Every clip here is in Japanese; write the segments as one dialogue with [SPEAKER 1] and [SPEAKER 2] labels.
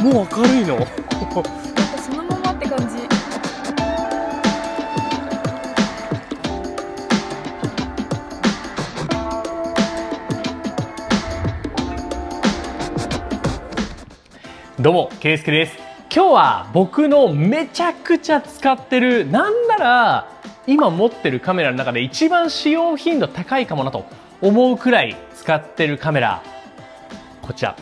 [SPEAKER 1] もう明るいの？
[SPEAKER 2] なんかそのままって感じ
[SPEAKER 1] どうも、ケイスケです。今日は僕のめちゃくちゃ使ってる、なんなら今持ってるカメラの中で一番使用頻度高いかもなと思うくらい使ってるカメラ、こちら。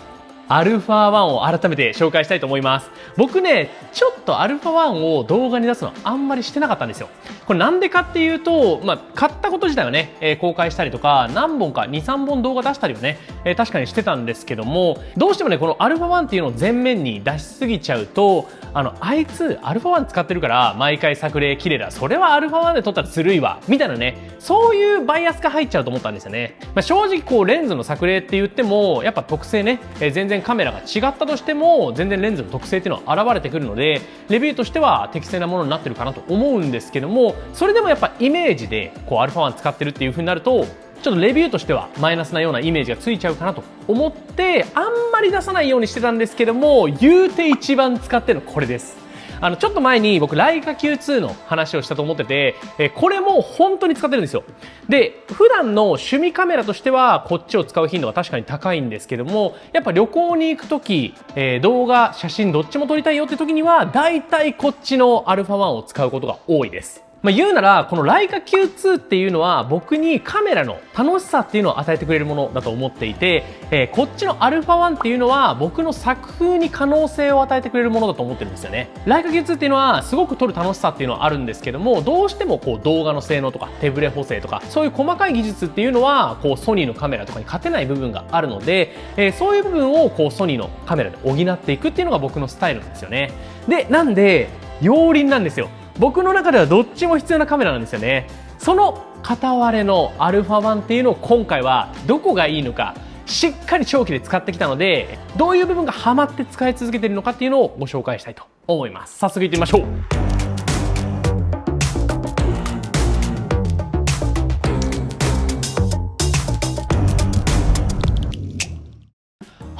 [SPEAKER 1] アルファ1を改めて紹介したいと思います。僕ね、ちょっとアルファ1を動画に出すのあんまりしてなかったんですよ。これなんでかっていうと、まあ、買ったこと自体はね、えー公開したりとか、何本か、2、3本動画出したりはね、えー確かにしてたんですけども、どうしてもね、このアルファ1っていうのを前面に出しすぎちゃうと、あの、あいつ、アルファ1使ってるから、毎回作例綺麗だ。それはアルファ1で撮ったらずるいわ。みたいなね、そういうバイアスが入っちゃうと思ったんですよね。まあ、正直こう、レンズの作例って言っても、やっぱ特性ね、えー全然然カメラが違ったとしても、全然レンズの特性っていうのは現れてくるので、レビューとしては適正なものになってるかなと思うんですけども、それでもやっぱイメージで、こう α1 使ってるっていう風になると、ちょっとレビューとしてはマイナスなようなイメージがついちゃうかなと思って、あんまり出さないようにしてたんですけども、言うて一番使ってるのこれです。あの、ちょっと前に僕、ライカ Q2 の話をしたと思ってて、えこれも本当に使ってるんですよ。で、普段の趣味カメラとしては、こっちを使う頻度が確かに高いんですけども、やっぱ旅行に行く時、え動画、写真どっちも撮りたいよって時には、大体こっちの α1 を使うことが多いです。まあ、言うなら、このライカ Q2 っていうのは僕にカメラの楽しさっていうのを与えてくれるものだと思っていて、えーこっちの α1 っていうのは僕の作風に可能性を与えてくれるものだと思ってるんですよね。ライカ Q2 っていうのはすごく撮る楽しさっていうのはあるんですけども、どうしてもこう動画の性能とか手ブレ補正とか、そういう細かい技術っていうのはこうソニーのカメラとかに勝てない部分があるので、えーそういう部分をこうソニーのカメラで補っていくっていうのが僕のスタイルなんですよね。で、なんで、両輪なんですよ。僕の中ではどっちも必要なカメラなんですよね。その片割れの α1 っていうのを今回はどこがいいのかしっかり長期で使ってきたのでどういう部分がハマって使い続けてるのかっていうのをご紹介したいと思います。早速いってみましょう。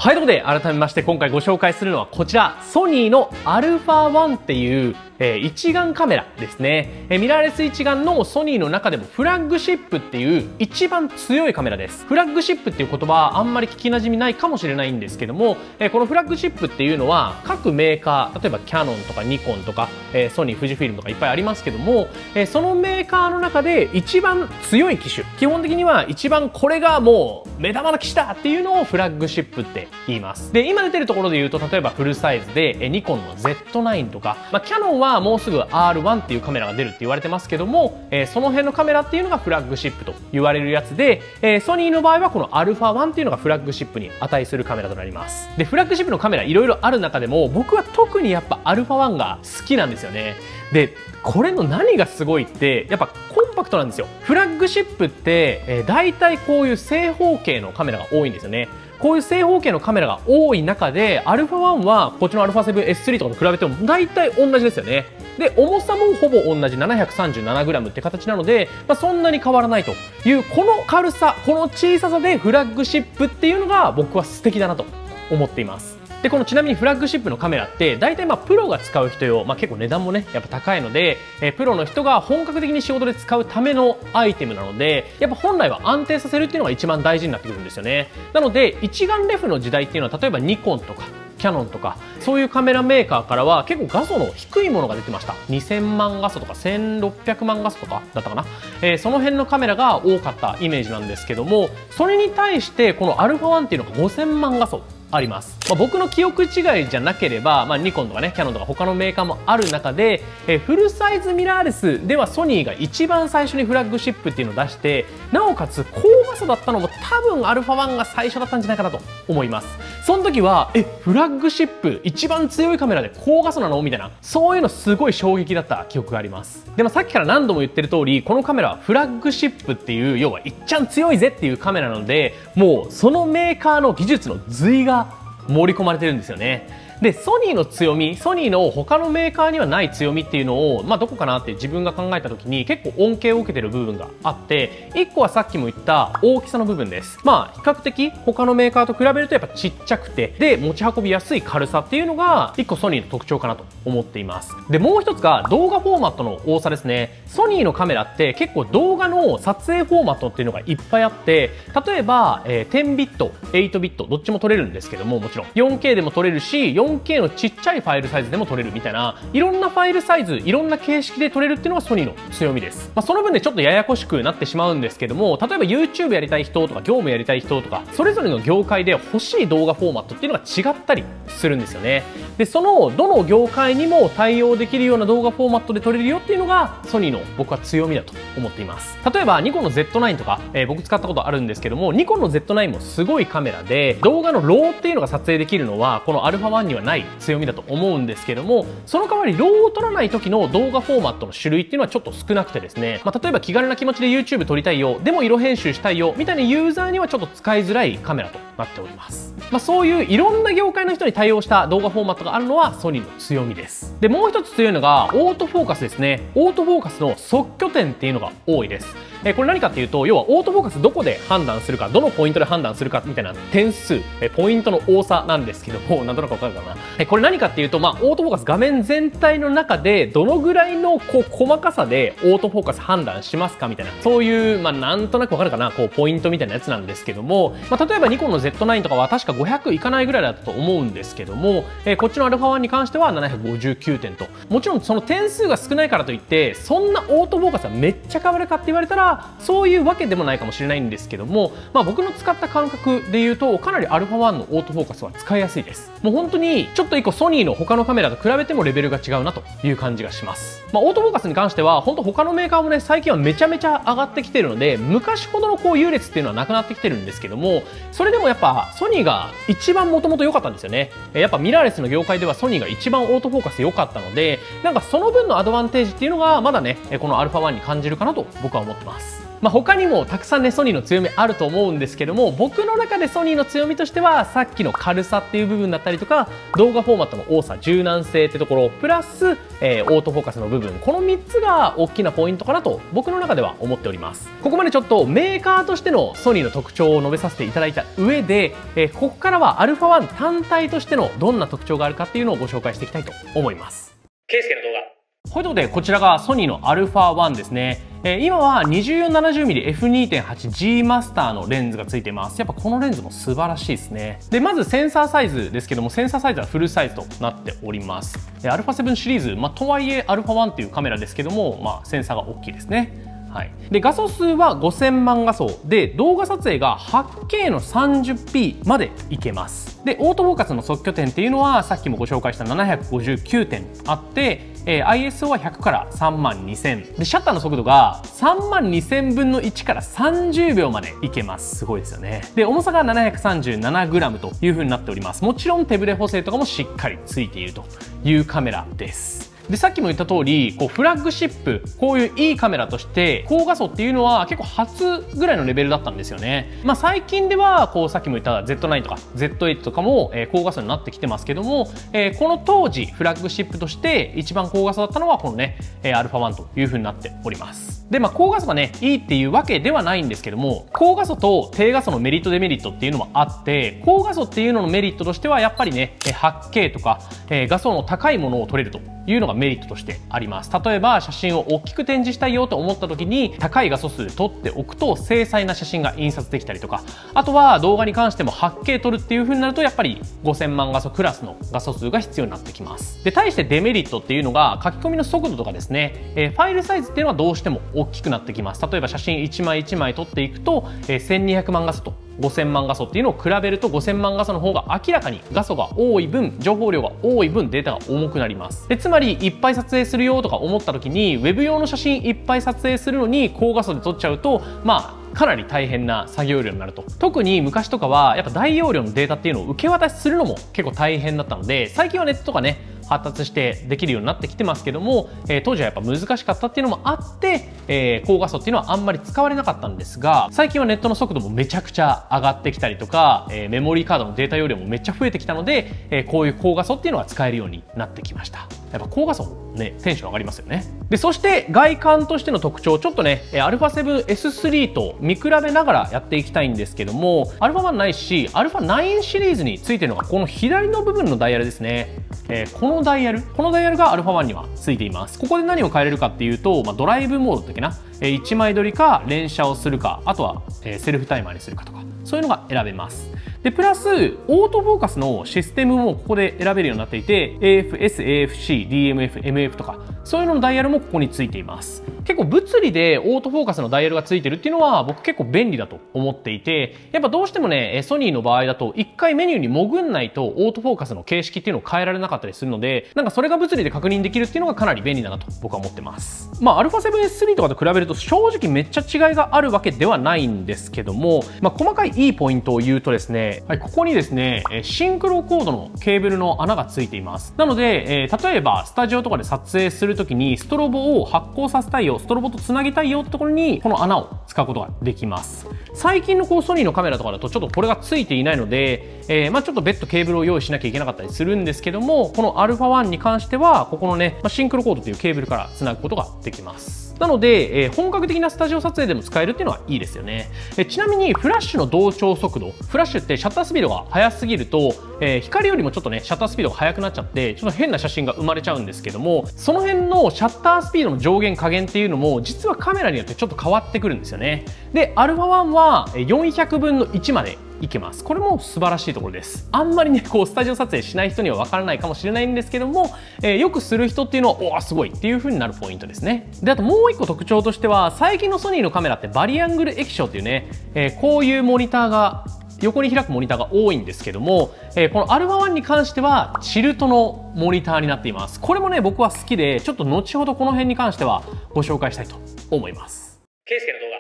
[SPEAKER 1] はい、ということで、改めまして今回ご紹介するのはこちら、ソニーの α1 っていう、えー一眼カメラですね、えーミラーレス一眼のソニーの中でもフラッグシップっていう一番強いカメラです。フラッグシップっていう言葉はあんまり聞き馴染みないかもしれないんですけども、えーこのフラッグシップっていうのは各メーカー、例えばキャノンとかニコンとか、えソニー、富士フィルムとかいっぱいありますけども、えそのメーカーの中で一番強い機種、基本的には一番これがもう目玉の機種だっていうのをフラッグシップって言います。で、今出てるところで言うと、例えばフルサイズで、ニコンの Z9 とか、まあ、キャノンはもうすぐ R1 っていうカメラが出るって言われてますけども、えーその辺のカメラっていうのがフラッグシップと言われるやつで、えーソニーの場合はこの α1 っていうのがフラッグシップに値するカメラとなります。で、フラッグシップのカメラいろいろある中でも、僕は特にやっぱ α1 が好きなんですよね。で、これの何がすごいって、やっぱコンパクトなんですよ。フラッグシップって、えー、大体こういう正方形のカメラが多いんですよね。こういう正方形のカメラが多い中で、α1 はこっちの α7S3 とかと比べても大体同じですよね。で、重さもほぼ同じ 737g って形なので、まあ、そんなに変わらないという、この軽さ、この小ささでフラッグシップっていうのが僕は素敵だなと思っています。でこのちなみにフラッグシップのカメラって大体まあプロが使う人用、まあ、結構値段もねやっぱ高いので、えープロの人が本格的に仕事で使うためのアイテムなのでやっぱ本来は安定させるっていうのが一番大事になってくるんですよね。なので一眼レフの時代っていうのは例えばニコンとかキャノンとかそういうカメラメーカーからは結構画素の低いものが出てました。2000万画素とか1600万画素とかだったかな、えーその辺のカメラが多かったイメージなんですけどもそれに対してこの α1 っていうのが5000万画素。あります、まあ、僕の記憶違いじゃなければ、まあ、ニコンとかねキャノンとか他のメーカーもある中で、えフルサイズミラーレスではソニーが一番最初にフラッグシップっていうのを出してなおかつ高画素だったのも多分 α1 が最初だったんじゃないかなと思います。その時はえフラッグシップ一番強いカメラで高画素なの？みたいな。そういうのすごい衝撃だった記憶があります。でもさっきから何度も言ってる通りこのカメラはフラッグシップっていう要はいっちゃん強いぜっていうカメラなのでもうそのメーカーの技術の髄が盛り込まれてるんですよね。でソニーの強みソニーの他のメーカーにはない強みっていうのを、まあ、どこかなって自分が考えた時に結構恩恵を受けてる部分があって1個はさっきも言った大きさの部分です。まあ比較的他のメーカーと比べるとやっぱちっちゃくてで持ち運びやすい軽さっていうのが1個ソニーの特徴かなと思っています。でもう一つが動画フォーマットの多さですね。ソニーのカメラって結構動画の撮影フォーマットっていうのがいっぱいあって例えば、えー、10ビット8ビットどっちも撮れるんですけどももちろん。4K でも撮れるし4 4K のちっちゃいファイルサイズでも撮れるみたいないろんなファイルサイズいろんな形式で撮れるっていうのがソニーの強みです、まあ、その分でちょっとややこしくなってしまうんですけども例えば YouTube やりたい人とか業務やりたい人とかそれぞれの業界で欲しい動画フォーマットっていうのが違ったりするんですよね。でそのどの業界にも対応できるような動画フォーマットで撮れるよっていうのがソニーの僕は強みだと思っています。例えばニコンの Z9 とか、えー、僕使ったことあるんですけどもニコンの Z9 もすごいカメラで動画の RAW っていうのが撮影できるのはこの α1 にはない強みだと思うんですけどもその代わり RAW を撮らない時の動画フォーマットの種類っていうのはちょっと少なくてですね、まあ、例えば気軽な気持ちで YouTube 撮りたいよでも色編集したいよみたいなユーザーにはちょっと使いづらいカメラとなっております、まあ、そういういろんな業界の人に対応した動画フォーマットがあるのはソニーの強みです。でもう一つ強いのがオートフォーカスですね。オートフォーカスの即拠点っていうのが多いです。えこれ何かっていうと要はオートフォーカスどこで判断するかどのポイントで判断するかみたいな点数えポイントの多さなんですけども なんとなくわかるかな。えこれ何かっていうと、まあ、オートフォーカス画面全体の中でどのぐらいのこう細かさでオートフォーカス判断しますかみたいなそういう、まあ、なんとなくわかるかなこうポイントみたいなやつなんですけども、まあ、例えばニコンの Z9 とかは確か500いかないぐらいだったと思うんですけども、え、こっちの α1 に関しては759点と。もちろんその点数が少ないからといってそんなオートフォーカスはめっちゃ変わるかって言われたらそういうわけでもないかもしれないんですけども、まあ、僕の使った感覚で言うとかなり α1 のオートフォーカスは使いやすいです。もう本当にちょっと一個ソニーの他のカメラと比べてもレベルが違うなという感じがします、まあ、オートフォーカスに関しては本当他のメーカーもね最近はめちゃめちゃ上がってきてるので昔ほどのこう優劣っていうのはなくなってきてるんですけどもそれでもやっぱソニーが一番もともと良かったんですよね。やっぱミラーレスの業界ではソニーが一番オートフォーカス良かったのでなんかその分のアドバンテージっていうのがまだねこの α1 に感じるかなと僕は思ってます。まあ、他にもたくさんねソニーの強みあると思うんですけども僕の中でソニーの強みとしてはさっきの軽さっていう部分だったりとか動画フォーマットの多さ柔軟性ってところプラス、えー、オートフォーカスの部分この3つが大きなポイントかなと僕の中では思っております。ここまでちょっとメーカーとしてのソニーの特徴を述べさせていただいた上で、えー、ここからは α1 単体としてのどんな特徴があるかっていうのをご紹介していきたいと思います。ケイスケの動画。ということでこちらがソニーの α1 ですね、えー、今は 2470mmF2.8G マスターのレンズがついていますやっぱこのレンズも素晴らしいですねでまずセンサーサイズですけどもセンサーサイズはフルサイズとなっておりますで α7 シリーズ、まあ、とはいえ α1 っていうカメラですけども、まあ、センサーが大きいですね はい、で画素数は5000万画素。で動画撮影が 8K の 30p までいけます。でオートフォーカスの即拠点っていうのはさっきもご紹介した759点あってえー、ISO は100から3万2000でシャッターの速度が3万2000分の1から30秒までいけます。すごいですよね。で重さが 737g という風になっております。もちろん手ブレ補正とかもしっかりついているというカメラです。でさっきも言った通りこりフラッグシップこういういいカメラとして高画素っていうのは結構初ぐらいのレベルだったんですよね、まあ、最近ではこうさっきも言った Z9 とか Z8 とかも、え、高画素になってきてますけども、えー、この当時フラッグシップとして一番高画素だったのはこのね、え、α1 という風になっております。でまあ高画素がねいいっていうわけではないんですけども高画素と低画素のメリットデメリットっていうのもあって高画素っていうののメリットとしてはやっぱりね 8K とか、え、画素の高いものを撮れるというのがメリットとしてあります。例えば写真を大きく展示したいよと思った時に高い画素数で撮っておくと精細な写真が印刷できたりとかあとは動画に関しても 8K 撮るっていう風になるとやっぱり5000万画素クラスの画素数が必要になってきます。で対してデメリットっていうのが書き込みの速度とかですね、えー、ファイルサイズっていうのはどうしても大きくなってきます。例えば写真1枚1枚撮っていくと、えー、1200万画素と5000万画素っていうのを比べると5000万画素の方が明らかに画素が多い分情報量が多い分データが重くなります。でつまりいっぱい撮影するよとか思った時に Web 用の写真いっぱい撮影するのに高画素で撮っちゃうとまあかなり大変な作業量になると。特に昔とかはやっぱ大容量のデータっていうのを受け渡しするのも結構大変だったので最近はネットとかね発達してできるようになってきてますけども、えー、当時はやっぱ難しかったっていうのもあって、えー、高画素っていうのはあんまり使われなかったんですが最近はネットの速度もめちゃくちゃ上がってきたりとか、えー、メモリーカードのデータ容量もめっちゃ増えてきたので、えー、こういう高画素っていうのが使えるようになってきましたやっぱ高画素ねテンション上がりますよねでそして外観としての特徴ちょっとね α7S3 と見比べながらやっていきたいんですけども α1 ないし α9 シリーズについてるのがこの左の部分のダイヤルですね、 えー、このダイヤルこのダイヤルが α1 にはついています。ここで何を変えれるかっていうと、まあ、ドライブモードだっけな。え1枚撮りか連写をするかあとはえセルフタイマーにするかとかそういうのが選べます。でプラスオートフォーカスのシステムもここで選べるようになっていて AFS、AFC、DMF、MF とかそういうののダイヤルもここについています。結構物理でオートフォーカスのダイヤルがついてるっていうのは僕結構便利だと思っていてやっぱどうしてもねソニーの場合だと一回メニューに潜んないとオートフォーカスの形式っていうのを変えられなかったりするのでなんかそれが物理で確認できるっていうのがかなり便利だなと僕は思ってます。まあ α7S3 とかと比べると正直めっちゃ違いがあるわけではないんですけども、まあ、細かいいいポイントを言うとですね、はい、ここにですねシンクロコードのケーブルの穴がついています。なので、えー、例えばスタジオとかで撮影するときにストロボを発光させたいよストロボとつなぎたいよってところにこの穴を使うことができます。最近のこうソニーのカメラとかだとちょっとこれがついていないので、えー、まあ、ちょっと別途ケーブルを用意しなきゃいけなかったりするんですけどもこの α1 に関してはここのね、まシンクロコードというケーブルからつなぐことができます。なので、えー、本格的なスタジオ撮影でも使えるっていうのはいいですよね。えちなみにフラッシュの同調速度、フラッシュってシャッタースピードが速すぎると、えー、光よりもちょっとね、シャッタースピードが速くなっちゃって、ちょっと変な写真が生まれちゃうんですけども、その辺のシャッタースピードの上限下限っていうのも、実はカメラによってちょっと変わってくるんですよね。で、α1 は400分の1までいけます。これも素晴らしいところです。あんまりねこうスタジオ撮影しない人にはわからないかもしれないんですけども、えー、よくする人っていうのはおおすごいっていう風になるポイントですね。であともう一個特徴としては最近のソニーのカメラってバリアングル液晶っていうね、えー、こういうモニターが横に開くモニターが多いんですけども、えー、この α1 に関してはチルトのモニターになっています。これもね僕は好きでちょっと後ほどこの辺に関してはご紹介したいと思います。ケイスケの動画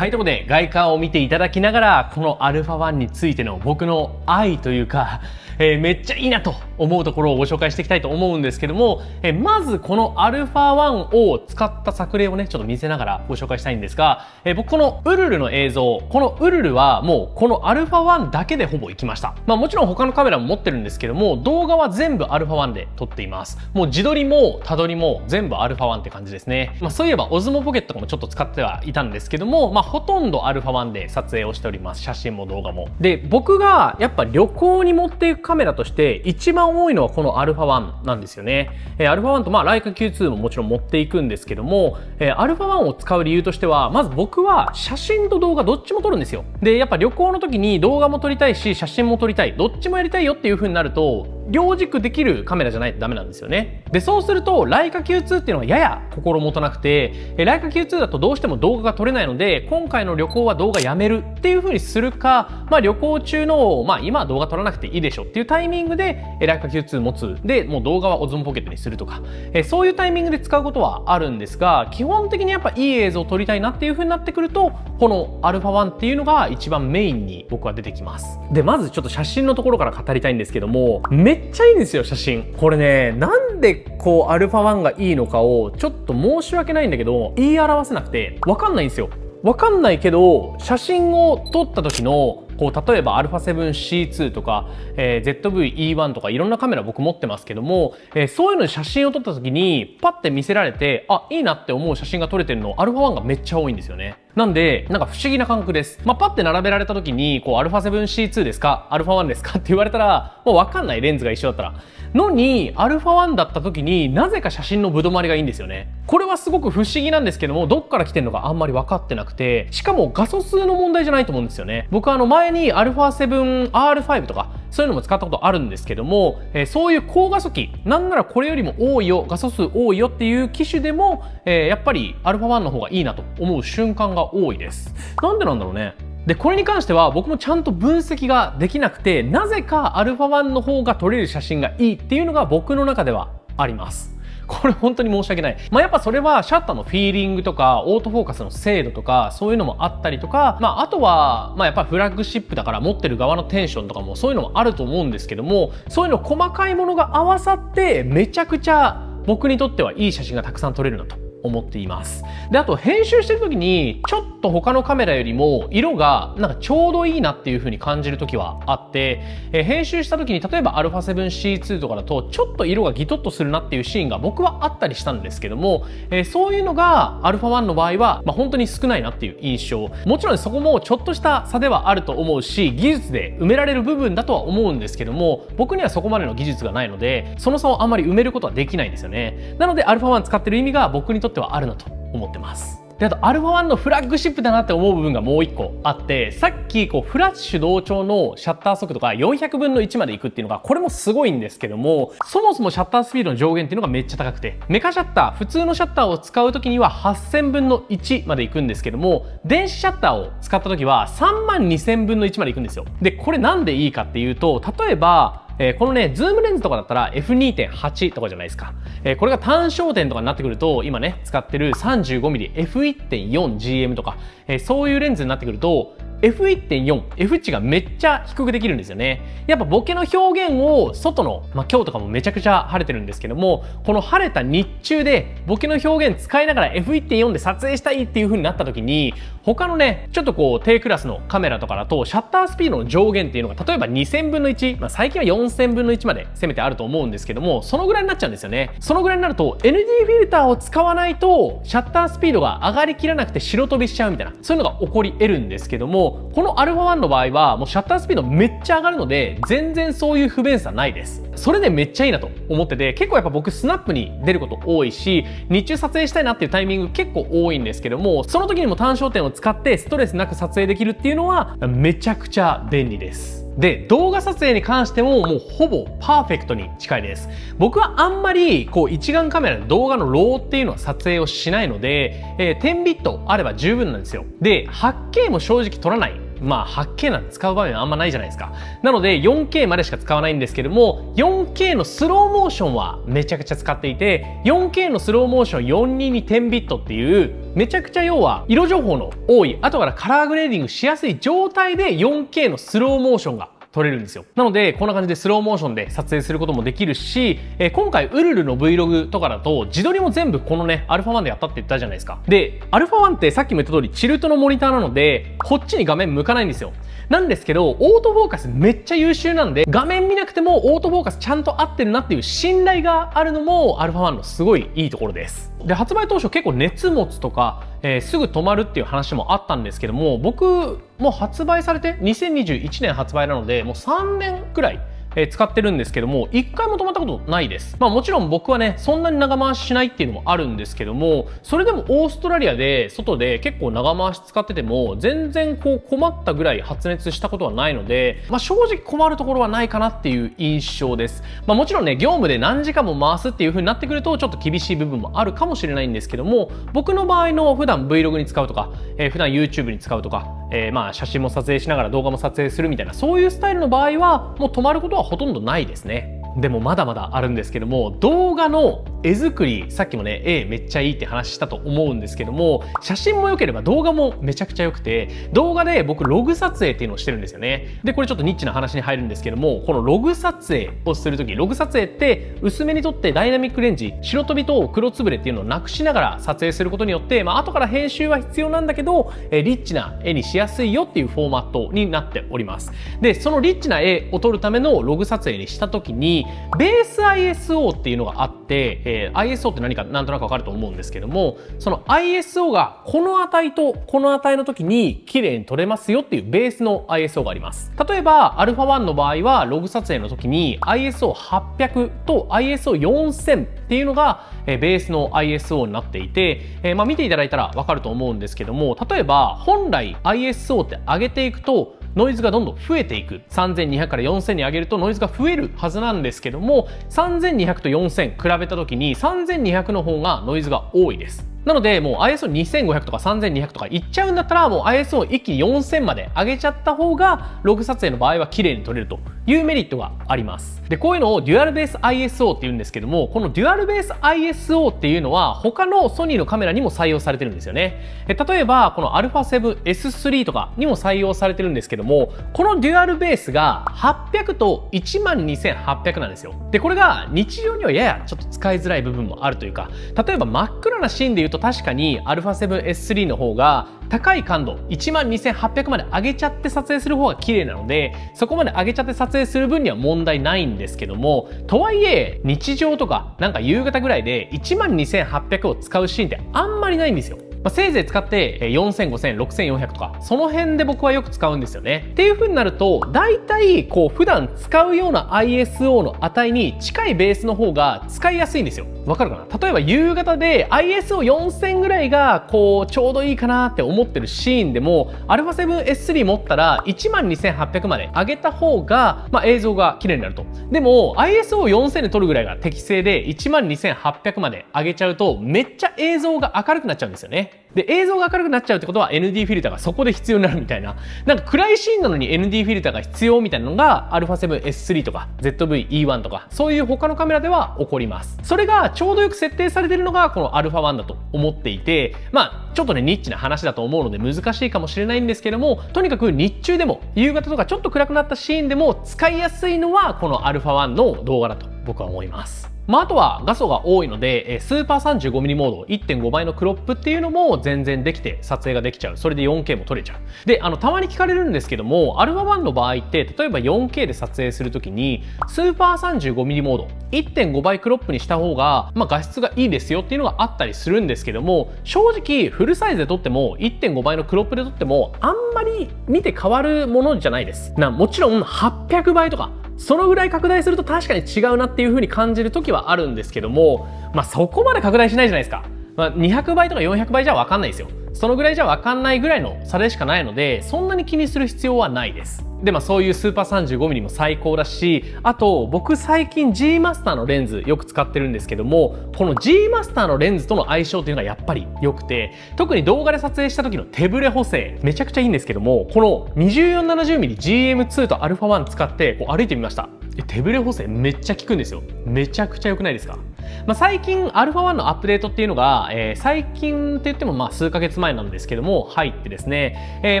[SPEAKER 1] はい、ということで外観を見ていただきながらこの α1 についての僕の愛というかえー、めっちゃいいなと思うところをご紹介していきたいと思うんですけども、えー、まずこの α1 を使った作例をね、ちょっと見せながらご紹介したいんですが、えー、僕このウルルの映像、このウルルはもうこの α1 だけでほぼ行きました。まあもちろん他のカメラも持ってるんですけども、動画は全部 α1 で撮っています。もう自撮りも他撮りも全部 α1 って感じですね。まあそういえば osmo ポケットとかもちょっと使ってはいたんですけども、まあほとんど α1 で撮影をしております。写真も動画も。で、僕がやっぱ旅行に持っていく カメラとして一番多いのはこの α1 なんですよね。えー、α1 とまあライカ Q2 ももちろん持っていくんですけども、えー、α1 を使う理由としては、まず僕は写真と動画どっちも撮るんですよ。で、やっぱ旅行の時に動画も撮りたいし、写真も撮りたい。どっちもやりたいよっていう風になると、 両軸できるカメラじゃないとダメなんですよね。で、そうすると、ライカ Q2 っていうのはやや心もとなくて、ライカ Q2 だとどうしても動画が撮れないので、今回の旅行は動画やめるっていう風にするか、まあ旅行中の、まあ今は動画撮らなくていいでしょっていうタイミングで、ライカ Q2 持つ。で、もう動画はオズモポケットにするとか、えそういうタイミングで使うことはあるんですが、基本的にやっぱいい映像を撮りたいなっていう風になってくると、この α1 っていうのが一番メインに僕は出てきます。で、まずちょっと写真のところから語りたいんですけども、めっちゃいいんですよ、写真。これね、なんでこう α1 がいいのかをちょっと申し訳ないんだけど、言い表せなくてわかんないんですよ。わかんないけど、写真を撮った時のこう例えば α7C2 とか、えー、ZV-E1 とかいろんなカメラ僕持ってますけども、えー、そういうので写真を撮った時にパッて見せられてあいいなって思う写真が撮れてるの α1 がめっちゃ多いんですよね なんでなんか不思議な感覚です、まあ、パッて並べられた時にこう α7C2 ですか α1 ですかって言われたらもう分かんないレンズが一緒だったらのに α1 だった時になぜか写真のぶどまりがいいんですよねこれはすごく不思議なんですけどもどっから来てるのかあんまり分かってなくてしかも画素数の問題じゃないと思うんですよね僕はあの前に α7R5 とかそういうのも使ったことあるんですけども、えー、そういう高画素機なんならこれよりも多いよ画素数多いよっていう機種でも、えー、やっぱり α1 の方がいいなと思う瞬間 多いです。なんでなんだろうね。でこれに関しては僕もちゃんと分析ができなくてなぜか α1 の方が撮れる写真がいいっていうのが僕の中ではあります。これ本当に申し訳ない。まあ、やっぱそれはシャッターのフィーリングとか、オートフォーカスの精度とか、そういうのもあったりとか、まあ、あとは、まあ、やっぱフラッグシップだから持ってる側のテンションとかもそういうのもあると思うんですけども、そういうの細かいものが合わさって、めちゃくちゃ僕にとってはいい写真がたくさん撮れるなと。思っています。で、あと編集してる時に、ちょっと他のカメラよりも色がなんかちょうどいいなっていう風に感じる時はあって、えー、編集した時に例えば α7C2 とかだとちょっと色がギトッとするなっていうシーンが僕はあったりしたんですけども、えー、そういうのが α1 の場合は、まあ、本当に少ないなっていう印象。もちろんそこもちょっとした差ではあると思うし、技術で埋められる部分だとは思うんですけども、僕にはそこまでの技術がないので、その差をあんまり埋めることはできないんですよね。なので α1 使ってる意味が僕にとって てはあるなと思ってます。であと α1 のフラッグシップだなって思う部分がもう一個あってさっきこうフラッシュ同調のシャッター速度が400分の1までいくっていうのがこれもすごいんですけどもそもそもシャッタースピードの上限っていうのがめっちゃ高くてメカシャッター普通のシャッターを使う時には8000分の1までいくんですけども電子シャッターを使った時は3万2000分の1までいくんですよでこれなんでいいかっていうと例えばえー、このね、ズームレンズとかだったら F2.8 とかじゃないですか。えー、これが単焦点とかになってくると、今ね、使ってる 35mmF1.4GM とか、えー、そういうレンズになってくると、F1.4、F 値がめっちゃ低くできるんですよね。やっぱボケの表現を外の、まあ今日とかもめちゃくちゃ晴れてるんですけども、この晴れた日中でボケの表現使いながら F1.4 で撮影したいっていう風になった時に、他のね、ちょっとこう低クラスのカメラとかだとシャッタースピードの上限っていうのが例えば2000分の1、まあ最近は4000分の1までせめてあると思うんですけども、そのぐらいになっちゃうんですよね。そのぐらいになると ND フィルターを使わないとシャッタースピードが上がりきらなくて白飛びしちゃうみたいな、そういうのが起こり得るんですけども、この α1 の場合はもうシャッタースピードめっちゃ上がるので全然そういう不便さないですそれでめっちゃいいなと思ってて結構やっぱ僕スナップに出ること多いし日中撮影したいなっていうタイミング結構多いんですけどもその時にも単焦点を使ってストレスなく撮影できるっていうのはめちゃくちゃ便利ですで、動画撮影に関してももうほぼパーフェクトに近いです。僕はあんまりこう一眼カメラで動画の RAW っていうのは撮影をしないので、えー、10ビットあれば十分なんですよ。で、8K も正直撮らまあ 8K なんて使う場面はあんまないじゃないですか。なので 4K までしか使わないんですけども、4K のスローモーションはめちゃくちゃ使っていて、4K のスローモーション42210ビットっていう、めちゃくちゃ要は色情報の多い、後からカラーグレーディングしやすい状態で 4K のスローモーションが撮れるんですよ。なので、こんな感じでスローモーションで撮影することもできるし、えー、今回、ウルルの Vlog とかだと、自撮りも全部このね、α1 でやったって言ったじゃないですか。で、α1 ってさっきも言った通り、チルトのモニターなので、こっちに画面向かないんですよ。なんですけど、オートフォーカスめっちゃ優秀なんで、画面見なくてもオートフォーカスちゃんと合ってるなっていう信頼があるのも α1 のすごいいいところです。で、発売当初結構熱持つとか、えー、すぐ止まるっていう話もあったんですけども、僕もう発売されて2021年発売なので、もう3年くらいえ使ってるんですけども、一回も止まったことないです。まあもちろん僕はね、そんなに長回ししないっていうのもあるんですけども、それでもオーストラリアで外で結構長回し使ってても、全然こう困ったぐらい発熱したことはないので、まあ正直困るところはないかなっていう印象です。まあもちろんね、業務で何時間も回すっていう風になってくると、ちょっと厳しい部分もあるかもしれないんですけども、僕の場合の普段 Vlog に使うとか、えー、普段 YouTube に使うとか、えー、まあ写真も撮影しながら動画も撮影するみたいなそういうスタイルの場合はもう止まることはほとんどないですね。でもまだまだあるんですけども動画の絵作りさっきもね絵めっちゃいいって話したと思うんですけども写真も良ければ動画もめちゃくちゃ良くて動画で僕ログ撮影っていうのをしてるんですよね。でこれちょっとニッチな話に入るんですけどもこのログ撮影をする時ログ撮影って薄めにとってダイナミックレンジ白飛びと黒つぶれっていうのをなくしながら撮影することによってまあ後から編集は必要なんだけどえリッチな絵にしやすいよっていうフォーマットになっております。でそのリッチな絵を撮るためのログ撮影にした時にベース ISO っていうのがあって、えー、ISO って何かなんとなくわかると思うんですけども、その ISO がこの値とこの値の時に綺麗に撮れますよっていうベースの ISO があります。例えば α1 の場合はログ撮影の時に ISO800 と ISO4000 っていうのが、えー、ベースの ISO になっていて、えー、まあ見ていただいたらわかると思うんですけども、例えば本来 ISO って上げていくとノイズがどんどん増えていく。3200から4000に上げるとノイズが増えるはずなんですけども3200と4000比べた時に3200の方がノイズが多いです。なのでもう ISO2500 とか3200とかいっちゃうんだったらもう ISO を一気に4000まで上げちゃった方がログ撮影の場合は綺麗に撮れるというメリットがあります。でこういうのをデュアルベース ISO って言うんですけどもこのデュアルベース ISO っていうのは他のソニーのカメラにも採用されてるんですよね。例えばこの α7S3 とかにも採用されてるんですけどもこのデュアルベースが800と12800なんですよ。でこれが日常にはややちょっと使いづらい部分もあるというか例えば真っ暗なシーンで言うと確かに α7S3 の方が高い感度12800まで上げちゃって撮影する方が綺麗なのでそこまで上げちゃって撮影する分には問題ないんですけどもとはいえ日常とかなんか夕方ぐらいで12800を使うシーンってあんまりないんですよ。まあ、せいぜい使って4000、5000、6400とか、その辺で僕はよく使うんですよね。っていう風になると、大体、こう、普段使うような ISO の値に近いベースの方が使いやすいんですよ。わかるかな？例えば夕方で ISO4000 ぐらいが、こう、ちょうどいいかなって思ってるシーンでも、α7S3 持ったら12800まで上げた方が、まあ、映像が綺麗になると。でも、ISO4000 で撮るぐらいが適正で12800まで上げちゃうと、めっちゃ映像が明るくなっちゃうんですよね。で、映像が明るくなっちゃうってことは ND フィルターがそこで必要になるみたいな。なんか暗いシーンなのに ND フィルターが必要みたいなのが α7S3 とか ZV-E1 とかそういう他のカメラでは起こります。それがちょうどよく設定されているのがこの α1 だと思っていて、まあちょっとねニッチな話だと思うので難しいかもしれないんですけども、とにかく日中でも夕方とかちょっと暗くなったシーンでも使いやすいのはこの α1 の動画だと 僕は思います。まあ、あとは画素が多いので、スーパー 35mm モード1.5倍のクロップっていうのも全然できて撮影ができちゃう。それで 4K も撮れちゃう。で、あの、たまに聞かれるんですけども、α1 の場合って、例えば 4K で撮影するときに、スーパー 35mm モード1.5倍クロップにした方が、まあ、画質がいいですよっていうのがあったりするんですけども、正直フルサイズで撮っても1.5倍のクロップで撮っても、あんまり見て変わるものじゃないです。なもちろん800倍とかそのぐらい拡大すると確かに違うなっていう風に感じる時はあるんですけども、まあそこまで拡大しないじゃないですか。まあ、200倍とか400倍じゃわかんないですよ。そのぐらいじゃわかんないぐらいの差でしかないので、そんなに気にする必要はないです。で、まあそういうスーパー 35mm も最高だし、あと僕最近 G マスターのレンズよく使ってるんですけども、この G マスターのレンズとの相性っていうのがやっぱり良くて、特に動画で撮影した時の手ブレ補正、めちゃくちゃいいんですけども、この 2470mm GM2 と α1 使ってこう歩いてみました。手ブレ補正めっちゃ効くんですよ。めちゃくちゃ良くないですか？まあ、最近 α1 のアップデートっていうのが、えー、最近って言ってもまあ数ヶ月前なんですけども入ってですね、えー、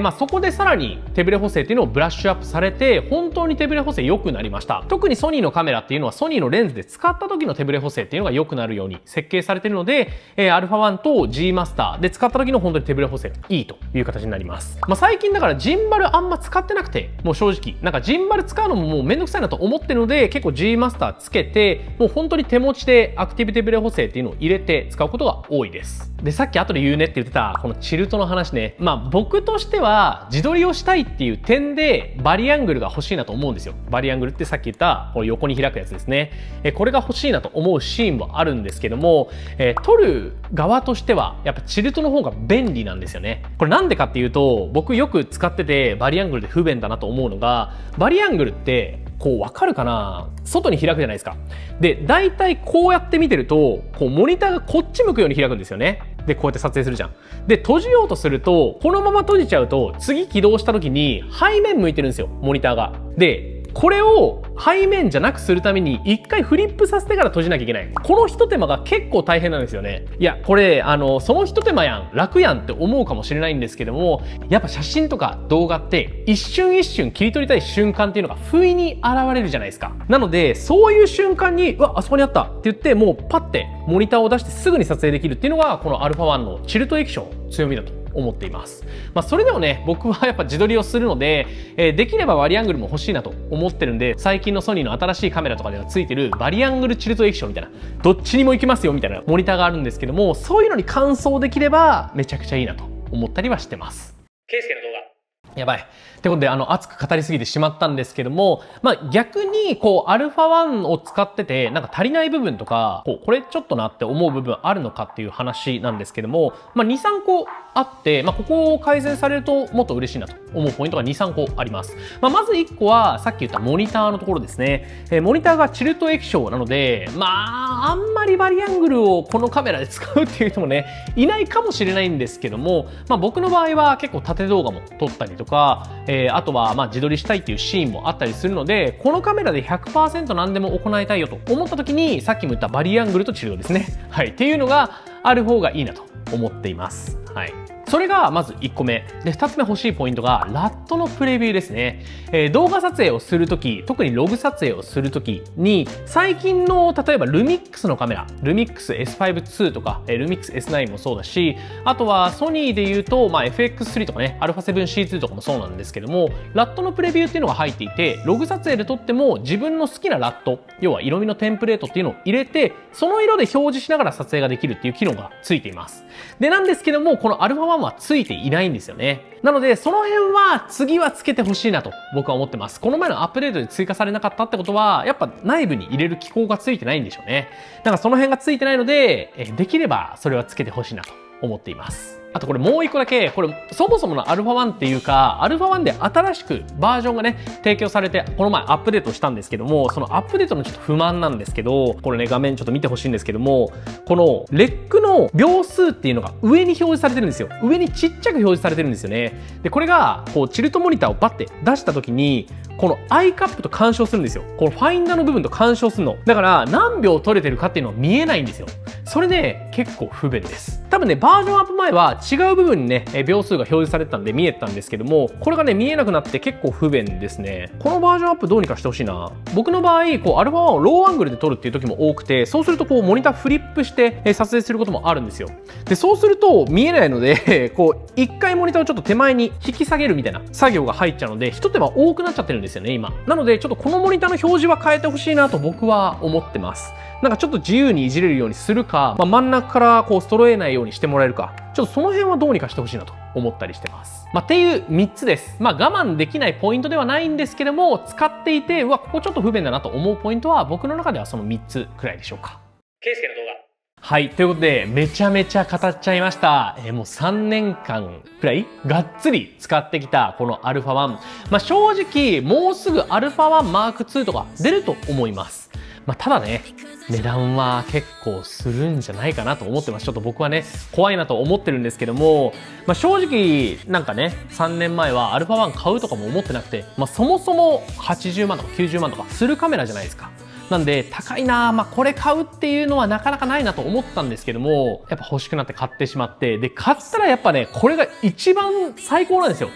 [SPEAKER 1] まあそこでさらに手ブレ補正っていうのをブラッシュアップされて本当に手ブレ補正良くなりました。特にソニーのカメラっていうのはソニーのレンズで使った時の手ブレ補正っていうのが良くなるように設計されているので、えー、α1 と G マスターで使った時の本当に手ブレ補正いいという形になります、まあ、最近だからジンバルあんま使ってなくてもう正直。なんかジンバル使うのももうめんどくさいなと思ってるので結構 G マスターつけてもう本当に手持ちでアクティブ手ブレ補正っていうのを入れて使うことが多いです。でさっき後で言うねって言ってたこのチルトの話ね。まあ僕としては自撮りをしたいっていう点でバリアングルが欲しいなと思うんですよ。バリアングルってさっき言ったこの横に開くやつですね。えこれが欲しいなと思うシーンもあるんですけども、え撮る側としてはやっぱチルトの方が便利なんですよね。これなんでかっていうと僕よく使っててバリアングルで不便だなと思うのがバリアングルってこうわかるかな？外に開くじゃないですか。で、大体こうやって見てると、こうモニターがこっち向くように開くんですよね。で、こうやって撮影するじゃん。で、閉じようとすると、このまま閉じちゃうと、次起動した時に背面向いてるんですよ、モニターが。で、これを背面じゃなくするために一回フリップさせてから閉じなきゃいけない。この一手間が結構大変なんですよね。いや、これ、あの、その一手間やん、楽やんって思うかもしれないんですけども、やっぱ写真とか動画って一瞬一瞬切り取りたい瞬間っていうのが不意に現れるじゃないですか。なので、そういう瞬間に、うわ、あそこにあったって言って、もうパッてモニターを出してすぐに撮影できるっていうのが、この α1 のチルト液晶強みだと思っています。まあ、それでもね、僕は やっぱ自撮りをするので、えー、できればバリアングルも欲しいなと思ってるんで、最近のソニーの新しいカメラとかではついてるバリアングルチルト液晶みたいな、どっちにも行きますよみたいなモニターがあるんですけども、そういうのに乾燥できればめちゃくちゃいいなと思ったりはしてます。ケイスケの動画やばい。ってことで、あの、熱く語りすぎてしまったんですけども、まあ、逆に、こう、アルファ1を使ってて、なんか足りない部分とか、こう、これちょっとなって思う部分あるのかっていう話なんですけども、まあ、2、3個あって、まあ、ここを改善されるともっと嬉しいなと思うポイントが2、3個あります。まあ、まず1個は、さっき言ったモニターのところですね。えー、モニターがチルト液晶なので、まあ、あんまりバリアングルをこのカメラで使うっていう人もね、いないかもしれないんですけども、まあ、僕の場合は結構縦動画も撮ったりとか、えー、あとはまあ自撮りしたいっていうシーンもあったりするので、このカメラで100%何でも行いたいよと思った時に、さっきも言ったバリアングルと治療ですね。はい。っていうのがある方がいいなと思っています。はい。それがまず1個目。で、2つ目欲しいポイントが、ラットのプレビューですね。えー、動画撮影をするとき、特にログ撮影をするときに、最近の、例えばルミックスのカメラ、ルミックス S5-2 とか、えー、ルミックス S9 もそうだし、あとはソニーで言うと、まあ、FX3 とかね、α7C2 とかもそうなんですけども、ラットのプレビューっていうのが入っていて、ログ撮影で撮っても自分の好きなラット、要は色味のテンプレートっていうのを入れて、その色で表示しながら撮影ができるっていう機能がついています。で、なんですけども、この α1 はついていないないんですよね。なので、その辺は次はつけてほしいなと僕は思ってます。この前のアップデートで追加されなかったってことは、やっぱ内部に入れる機構がついてないんでしょうね。だからその辺がついてないので、できればそれはつけてほしいなと思っています。あとこれもう一個だけ、これそもそもの α1 っていうか、α1 で新しくバージョンがね、提供されて、この前アップデートしたんですけども、そのアップデートのちょっと不満なんですけど、これね、画面ちょっと見てほしいんですけども、このレックの秒数っていうのが上に表示されてるんですよ。上にちっちゃく表示されてるんですよね。で、これが、こう、チルトモニターをバッて出した時に、このアイカップと干渉するんですよ。このファインダーの部分と干渉するの。だから何秒撮れてるかっていうのは見えないんですよ。それで結構不便です。多分ね、バージョンアップ前は違う部分にね、秒数が表示されてたんで見えたんですけども、これがね、見えなくなって結構不便ですね。このバージョンアップどうにかしてほしいな。僕の場合、こう、アルファ1をローアングルで撮るっていう時も多くて、そうするとこう、モニターフリップして撮影することもあるんですよ。で、そうすると見えないので、こう、一回モニターをちょっと手前に引き下げるみたいな作業が入っちゃうので、一手間多くなっちゃってるんですですよね、今。なので、でちょっとこのモニターの表示は変えてほしいなと僕は思ってます。なんかちょっと自由にいじれるようにするか、まあ、真ん中からこう揃えないようにしてもらえるか、ちょっとその辺はどうにかしてほしいなと思ったりしてます。まあ、っていう3つです。まあ、我慢できないポイントではないんですけども、使っていて、うわ、ここちょっと不便だなと思うポイントは、僕の中ではその3つくらいでしょうか。ケイスケの動画。はい。ということで、めちゃめちゃ語っちゃいました。えー、もう3年間くらいがっつり使ってきたこの α1。まあ、正直、もうすぐ α1 Mark II とか出ると思います。まあ、ただね、値段は結構するんじゃないかなと思ってます。ちょっと僕はね、怖いなと思ってるんですけども、まあ、正直、なんかね、3年前は α1 買うとかも思ってなくて、まあ、そもそも80万とか90万とかするカメラじゃないですか。 なんで高いなまあこれ買うっていうのはなかなかないなと思ったんですけども、やっぱ欲しくなって買ってしまって、で、買ったらやっぱね、これが一番最高なんですよ。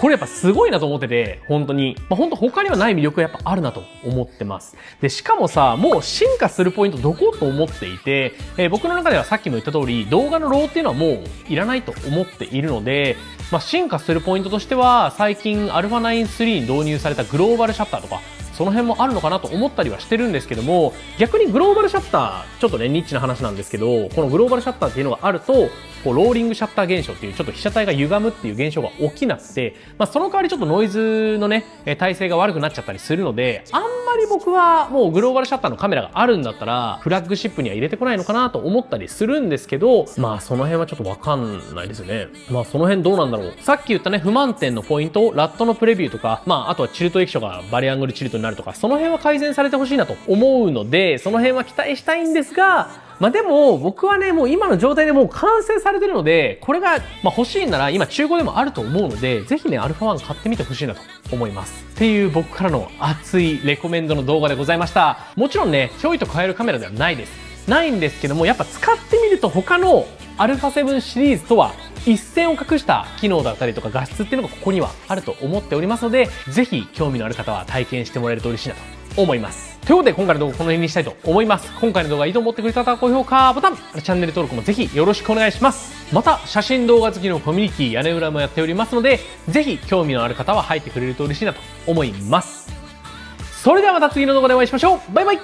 [SPEAKER 1] これやっぱすごいなと思ってて、本当に。まあ、本当他にはない魅力がやっぱあるなと思ってます。で、しかもさ、もう進化するポイントどこと思っていて、えー、僕の中ではさっきも言った通り、動画のローっていうのはもういらないと思っているので、まあ、進化するポイントとしては、最近 α9-3 に導入されたグローバルシャッターとか、その辺もあるのかなと思ったりはしてるんですけども逆にグローバルシャッターちょっとねニッチな話なんですけどこのグローバルシャッターっていうのがあるとこうローリングシャッター現象っていうちょっと被写体が歪むっていう現象が起きなくて、まあ、その代わりちょっとノイズのね体勢が悪くなっちゃったりするのであんまり僕はもうグローバルシャッターのカメラがあるんだったらフラッグシップには入れてこないのかなと思ったりするんですけどまあその辺はちょっとわかんないですね。まあその辺どうなんだろう。さっき言ったね不満点のポイントラットのプレビューとかまああとはチルト液晶がバリアングルチルトになるとかその辺は改善されてほしいなと思うのでその辺は期待したいんですがまあでも僕はね、もう今の状態でもう完成されてるので、これが、ま、欲しいなら今中古でもあると思うので、ぜひね、アルファ1買ってみてほしいなと思います。っていう僕からの熱いレコメンドの動画でございました。もちろんね、ちょいと買えるカメラではないです。ないんですけども、やっぱ使ってみると他の α7 シリーズとは一線を画した機能だったりとか画質っていうのがここにはあると思っておりますので、ぜひ興味のある方は体験してもらえると嬉しいなと思います。ということで今回の動画この辺にしたいと思います。今回の動画いいと思ってくれた方は高評価ボタン、チャンネル登録もぜひよろしくお願いします。また写真動画好きのコミュニティ屋根裏もやっておりますので、ぜひ興味のある方は入ってくれると嬉しいなと思います。それではまた次の動画でお会いしましょう。バイバイ